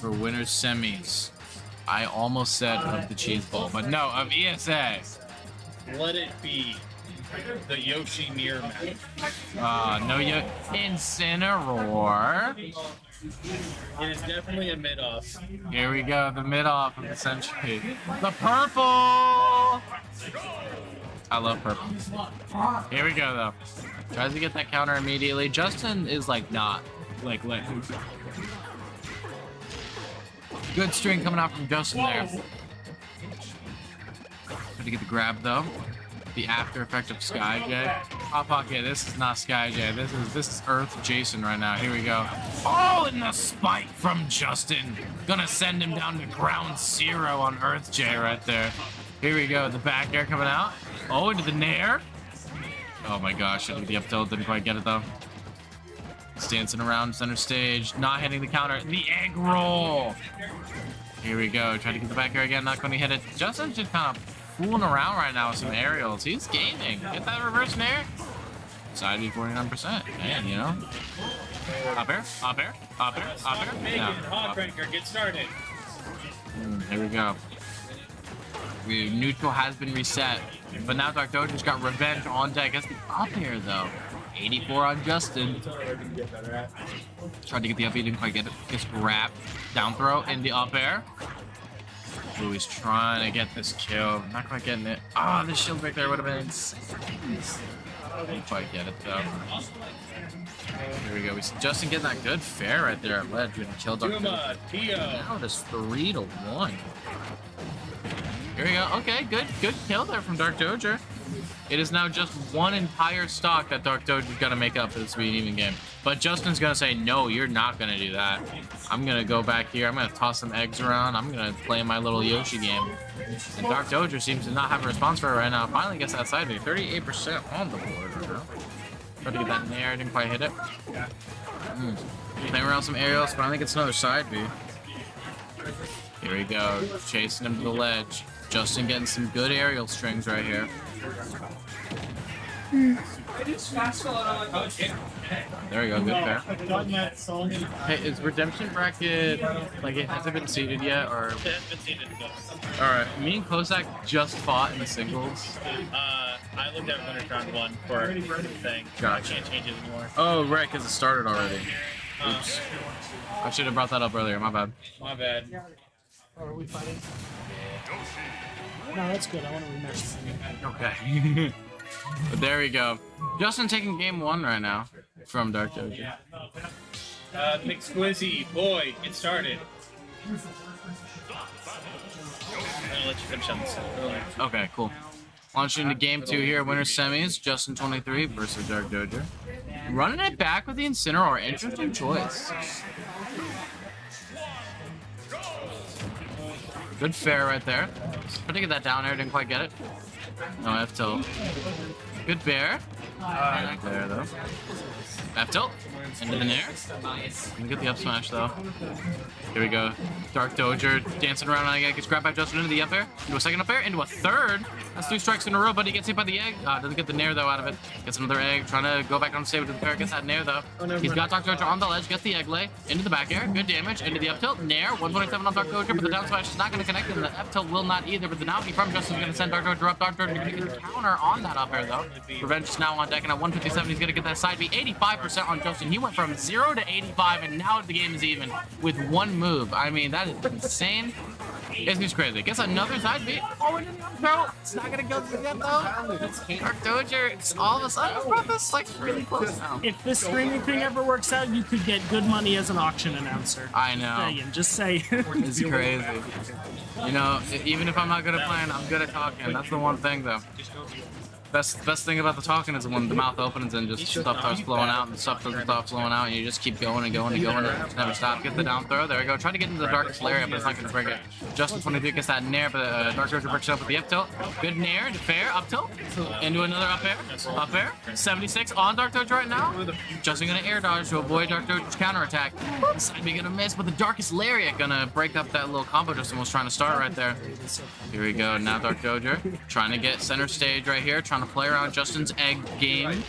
for winners semis. I almost said of the cheese ball, but no, of ESA. Let it be the Yoshi Near match. Uh, no, you Incineroar. It is definitely a mid off. Here we go, the mid off of the century. The purple! I love purple. Here we go, though. Tries to get that counter immediately. Justin is like not, like, let. Good string coming out from Justin there. Try to get the grab, though. The after effect of Sky J. Hot Pocket, this is not Sky J. This is this is Earth Jason right now. Here we go. Oh, and the spike from Justin. Gonna send him down to ground zero on Earth J right there. Here we go. The back air coming out. Oh, into the nair. Oh my gosh, the up tilt didn't quite get it though. Dancing around center stage, not hitting the counter. The egg roll. Here we go. Try to get the back air again. Not going to hit it. Justin's just kind of fooling around right now with some aerials. He's gaming. Get that reverse nair. Side B 49%. Man, you know. Up air, up air, up air, up air. Make Yeah, it, hot up- breaker, get started. Mm, Here we go. We, neutral has been reset, but now Dark Doger's got revenge on deck. That's the up air though. 84 on Justin. Tried to get the up, he didn't quite get it. Gets grabbed. Down throw in the up air. He's trying to get this kill. Not quite getting it. Ah, the shield break there would have been insane. Didn't quite get it though. Here we go. We see Justin getting that good fair right there at ledge. Gonna kill Dark Doger. Now it is three to one. Here we go. Okay, good, good kill there from Dark Doger. It is now just one entire stock that Dark Doger's gonna make up for this to be an even game. But Justin's gonna say, no, you're not gonna do that. I'm gonna go back here. I'm gonna toss some eggs around. I'm gonna play my little Yoshi game. And Dark Doger seems to not have a response for it right now. Finally gets that side B. 38% on the board. Tried to get that in nair, didn't quite hit it. Mm. Playing around some aerials, finally gets another side B. Here we go, chasing him to the ledge. Justin getting some good aerial strings right here. There we go, good fair. Hey, is redemption bracket like it hasn't been seeded yet, or It has been seated to all right? Me and Kozak just fought in the singles. Uh, I looked at winners round one for the thing. I can't change it anymore. Oh, right, because it started already. Uh, Oops, I should have brought that up earlier. My bad. my bad. Oh, are we fighting? No, that's good. I want to rematch. Okay. but there we go. Justin taking game one right now from Dark Doger. Uh, McSquizzy, boy, get started. I'm gonna let you finish on this. earlier. Okay, cool. Launching into game two here, winner semis, Justin 23 versus Dark Doger. Running it back with the Incineroar, interesting choice. Good fair right there. Trying to get that down air, didn't quite get it. No F tilt. Good bear. Back there though. F tilt. Into the nair. Can get the up smash though. Here we go. Dark Doger dancing around and again. Gets grabbed by Justin into the up air. Into a second up air. Into a third. That's three strikes in a row, but he gets hit by the egg. Uh, doesn't get the nair though out of it. Gets another egg. Trying to go back on stage with the fair. Gets that nair though. He's got Dark Doger on the ledge. Gets the egg lay. Into the back air. Good damage. Into the up tilt. Nair. 127 on Dark Doger, but the down smash is not going to connect, and the up tilt will not either. But the now from Justin's going to send Dark Doger up. Dark Doger going to counter on that up air though. Revenge is now on deck, and at 157 he's going to get that side B. 85% on Justin. He went from 0 to 85, and now the game is even with one move. I mean, that is insane. It's just crazy. Gets another side B. Oh, and. It's not going to go through yet, though. Dark Doger, it's all of a sudden brought this like really close now. If this streaming thing ever works out, you could get good money as an auction announcer. I know. Saying, just saying. It's crazy. You know, even if I'm not good at playing, I'm good at talking. That's the one thing, though. Best best thing about the talking is when the mouth opens and just stuff starts flowing out and stuff doesn't stop flowing out and you just keep going and going and going and just never stop. Get the down throw. There we go. Try to get into the darkest lariat, but it's not going to break it. Justin 23 gets that nair, but uh, Dark Doger breaks it up with the up tilt. Good nair into fair, up tilt. Into another up air. Up air. 76 on Dark Doger right now. Justin going to air dodge to avoid Dark Doger's counterattack. Side B going to miss, but the darkest lariat going to break up that little combo Justin was trying to start right there. Here we go. Now Dark Doger trying to get center stage right here, trying to play around Justin's egg game.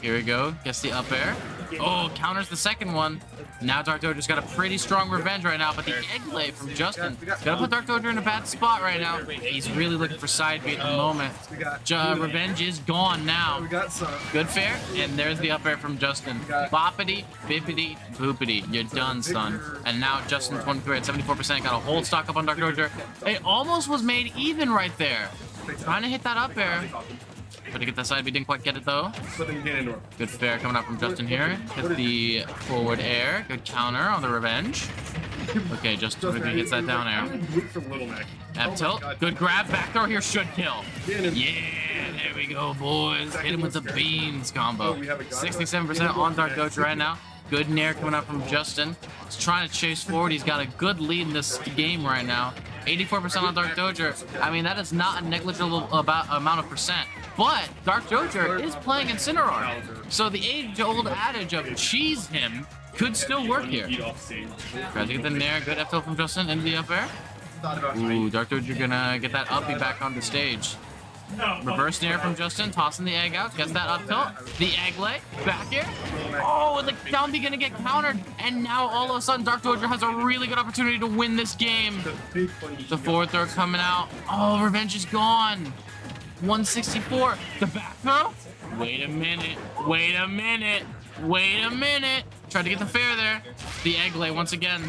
Here we go. Gets the up air. Oh, counters the second one. Now Dark Doger's got a pretty strong revenge right now, but the egg lay from Justin. Gotta put Dark Doger in a bad spot right now. He's really looking for side B at the moment. Ju- uh, revenge is gone now. Good fair, and there's the up air from Justin. Boppity, bippity, boopity. You're done, son. And now Justin 23 at 74%. Got a whole stock up on Dark Doger. It almost was made even right there. Trying to hit that up air. But to get that side, we didn't quite get it though. Flipping your hand into her. Good fair coming up from Justin here. Hit the forward air. Good counter on the revenge. Okay, Justin Rigby gets that down air. Root for Little Mac. Up tilt. Good grab. Back throw here should kill. Yeah, there we go, boys. Hit him with the beans combo. 67% on Dark Doger right now. Good nair coming up from Justin. He's trying to chase forward. He's got a good lead in this game right now. 84% on Dark Doger. I mean, that is not a negligible about amount of percent. But Dark Doger is playing Incineroar. So the age-old adage of cheese him could still work here. Eat off stage. Try to get the nair. Good F tilt from Justin into the up air. Thought about Ooh, Dark Doger gonna get that uppy back on the stage. Reverse nair from Justin, tossing the egg out, gets that up tilt. The egg lay, back here. Oh, the down B gonna get countered. And now all of a sudden, Dark Doger has a really good opportunity to win this game. The forward throw coming out. Oh, Revenge is gone. 164. The back throw? Wait a minute. Wait a minute. Wait a minute. Tried to get the fair there. The egg lay once again.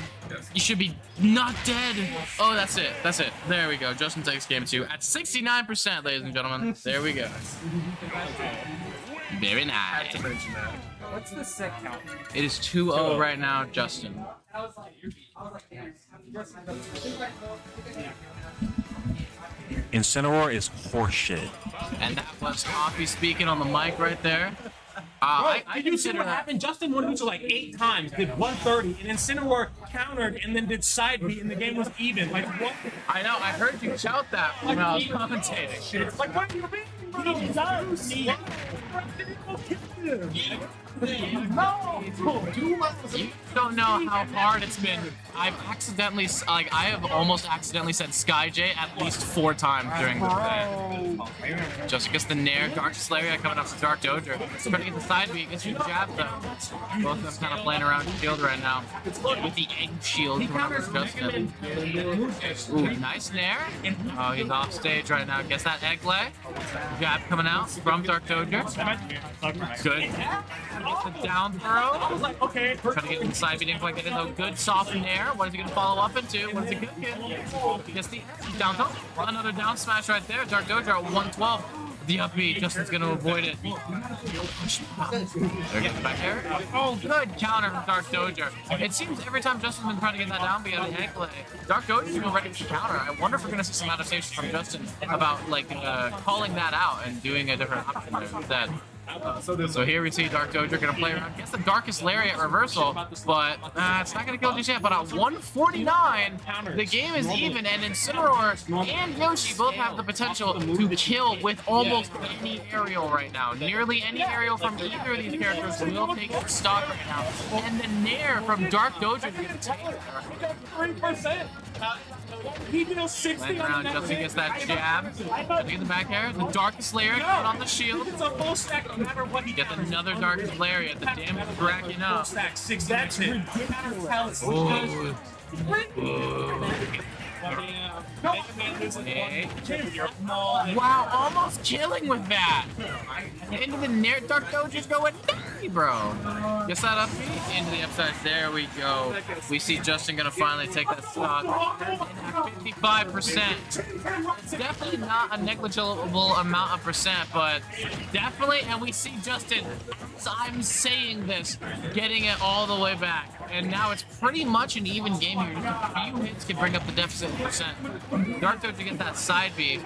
You should be not dead. Oh, that's it. That's it. There we go. Justin takes game two at 69%, ladies and gentlemen. There we go. Very nice. to mention that. What's the set count? It is 2-0 right now, Justin. Incineroar is horseshit. And that was Coffee speaking on the mic right there. Uh, I, I did you see consider what that. happened? Justin went into like eight times, did 130, and then Incineroar countered and then did side B, and the game was even. Like what? I know, I heard you shout that when I was commentating. Like what do you mean? Bro? He deserves it. No. You don't know how hard it's been. I've accidentally, like, I have almost accidentally said SkyJ at least four times during this day. Just gets the Nair, Dark Slayer coming up to Dark Doger. Trying to get the side B, gets you jab though. Both of them kind of playing around shield right now. With the egg shield coming up Justin. Ooh, nice Nair. Oh, he's off stage right now. Gets that egg lay. Jab coming out from Dark Doger. Good. Down throw. Okay, Trying to get inside, but didn't quite get it though. Good soft nair. What is he gonna follow up into? What is he gonna get? He gets the down tilt. Another down smash right there. Dark Doger at 112. The up B. Justin's gonna avoid it. There the back air. Oh, good counter from Dark Doger. It seems every time Justin's been trying to get that down, have the egg lay. Dark Doger's been ready to counter. I wonder if we're gonna see some adaptations from Justin about like uh, calling that out and doing a different option there. So So here we see Dark Doger gonna play around. Gets the Darkest Lariat reversal, but uh, it's not gonna kill just yet. But at 149, the game is even, and Incineroar and Yoshi both have the potential to kill with almost any aerial right now. Nearly any aerial from either of these characters will take stock right now. And the Nair from Dark Doger is gonna take it. He deals sixty Landing on around, the Justin gets that jab. Trying to get the back air. The Darkest Lariat put on the shield. It's a full stack no matter what he Get counters. another Darkest Lariat. The damage is racking up. six That's ridiculous. Ooh. Okay. Wow, almost killing with that. Into the near dark doger's going dirty, bro. Gets that up into the upside. There we go. We see Justin gonna finally take that stock. 55%. It's definitely not a negligible amount of percent, but definitely, and we see Justin, as I'm saying this, getting it all the way back. And now it's pretty much an even game here. Just a few hits can bring up the deficit percent. Dark Doger gets that side B.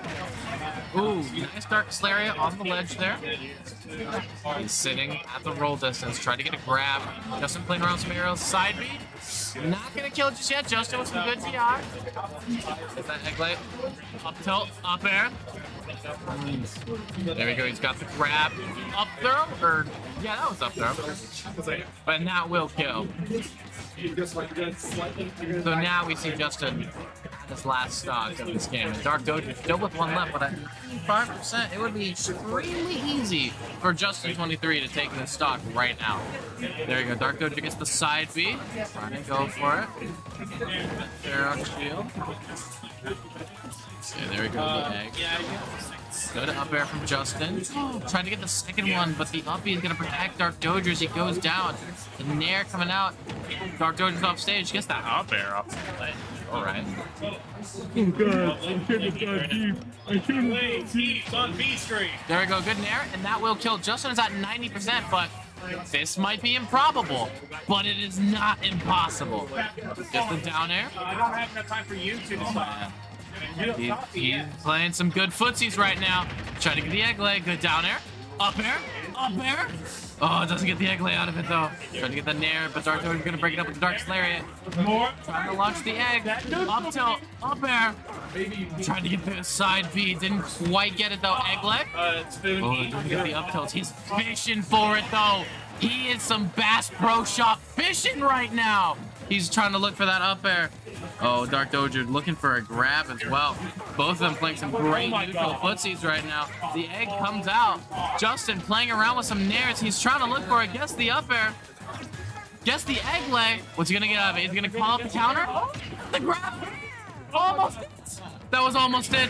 Ooh, nice Darkest Lariat on the ledge there. He's sitting at the roll distance, trying to get a grab. Justin playing around some arrows. Side B. Not gonna kill just yet. Justin with some good TI. Is that light? Up tilt, up air. There we go. He's got the grab. Up throw? Or, yeah, that was up throw. But that will kill. So now we see Justin his last stock of this game. And Dark Doger still with one left, but at 95%, it would be extremely easy for Justin23 to take this stock right now. There you go. Dark Doger gets the side B. Trying to go for it. There shield. Okay, there we go. The egg. Good up air from Justin. Trying to get the second one, but the uppy is going to protect Dark Doger as he goes down. The Nair coming out. Dark Doger's off stage. Gets that up air off the ledge. Alright. Wait, he's on B Street. There we go. Good Nair. And that will kill. Justin is at 90%, but this might be improbable. But it is not impossible. Just the down air. I don't have enough time for you to oh, decide. He, he's playing some good footsies right now. Trying to get the egg lay. Good down air. Up air. Up air. Oh, it doesn't get the egg lay out of it though. Trying to get the nair, but Dark gonna break it up with the Dark Lariat. More. Trying to launch the egg. Up tilt. Up air. Trying to get the side B. Didn't quite get it though. Egg lay. Uh. Oh, doesn't get the up tilt. He's fishing for it though. He is some Bass Pro Shop fishing right now. He's trying to look for that up air. Oh, Dark Doger looking for a grab as well. Both of them playing some great oh my neutral God. footsies right now. The egg comes out. Justin playing around with some nairs. He's trying to look for it. Guess the up air. Guess the egg lay. What's he gonna get out of it? He's gonna call up the counter. The grab. Almost. it. That was almost it.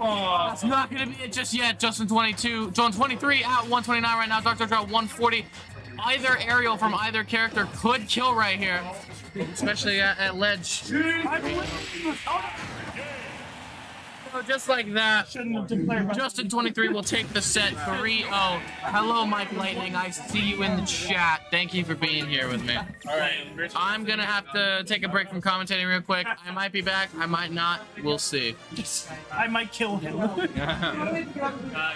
Oh, It's not gonna be it just yet. Justin 22, John 23 at 129 right now. Dr. Dojo at 140. Either aerial from either character could kill right here, especially at, at ledge. So just like that, Shouldn't have declared. Justin 23 will take the set 3-0. Hello, Mike Lightning. I see you in the chat. Thank you for being here with me. all right. I'm gonna have to take a break from commentating real quick. I might be back. I might not. We'll see. I might kill him. Uh,